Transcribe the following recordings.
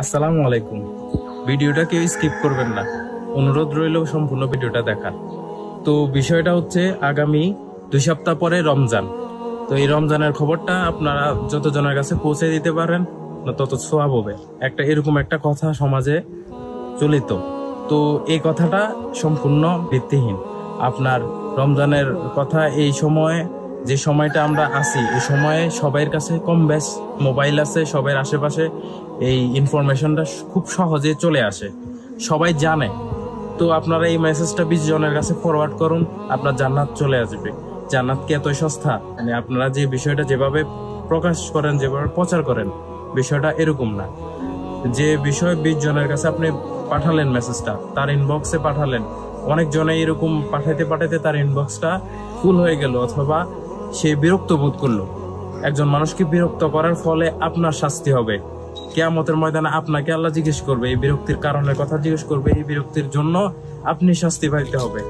আসসালামু আলাইকুম। ভিডিওটা কেউ স্কিপ করবেন না। অনুরোধ রইল সম্পূর্ণ ভিডিওটা দেখার। তো বিষয়টা হচ্ছে আগামী দুই সপ্তাহ পরে রমজান। তো এই রমজানের খবরটা আপনারা যতজনের কাছে পৌঁছে দিতে পারেন না তত সোয়াব হবে। একটা এরকম একটা কথা সমাজে চলিত। তো এই কথাটা সম্পূর্ণ ভিত্তিহীন। আপনার রমজানের কথা এই সময়ে যে সময়টা আমরা আছি, এই সময়ে সবার কাছে কম বেশ মোবাইল আছে সবার আশেপাশে এই ইনফরমেশনটা খুব সহজে চলে আসে। সবাই জানে। তো আপনারা এই মেসেজটা বিশ জনের কাছে ফরওয়ার্ড করুন, আপনার জান্নাত চলে আসবে। জান্নাত কি এতই সস্তা? মানে আপনারা যে বিষয়টা যেভাবে প্রকাশ করেন, যেভাবে প্রচার করেন, বিষয়টা এরকম না। যে বিষয় বিশ জনের কাছে আপনি পাঠালেন মেসেজটা তার ইনবক্সে পাঠালেন, অনেক জনে এরকম পাঠাইতে পাঠাইতে তার ইনবক্সটা ফুল হয়ে গেল, অথবা সে বিরক্ত বোধ করল। একজন মানুষকে বিরক্ত করার ফলে আপনার শাস্তি হবে। কেয়ামতের ময়দানে আপনাকে আল্লাহ জিজ্ঞেস করবে, এই বিরক্তির কারণের কথা জিজ্ঞেস করবে, এই বিরক্তির জন্য আপনি শাস্তি পাইতে হবে।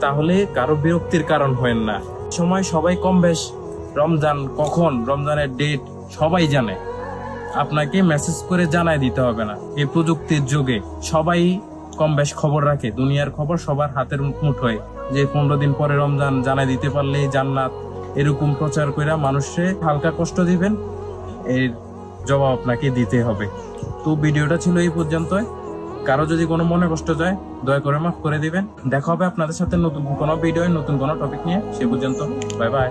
তাহলে কারও বিরক্তির কারণ হয় না। সময় সবাই কম বেশ। রমজান কখন? রমজানের ডেট সবাই জানে। আপনাকে মেসেজ করে জানাই দিতে হবে না। এই প্রযুক্তির যুগে সবাই কম বেশ খবর রাখে। দুনিয়ার খবর সবার হাতের মুঠোয় যে পনেরো দিন পরে রমজান জানাই দিতে পারলেই জান্নাত। এরকম প্রচার করে মানুষে হালকা কষ্ট দিবেন, এর জবাব আপনাকে দিতে হবে। তো ভিডিওটা ছিল এই পর্যন্ত কারও যদি কোনো মনে কষ্ট যায়, দয়া করে মাফ করে দিবেন। দেখা হবে আপনাদের সাথে নতুন কোনো ভিডিও, নতুন কোনো টপিক নিয়ে। সে পর্যন্ত বাই বাই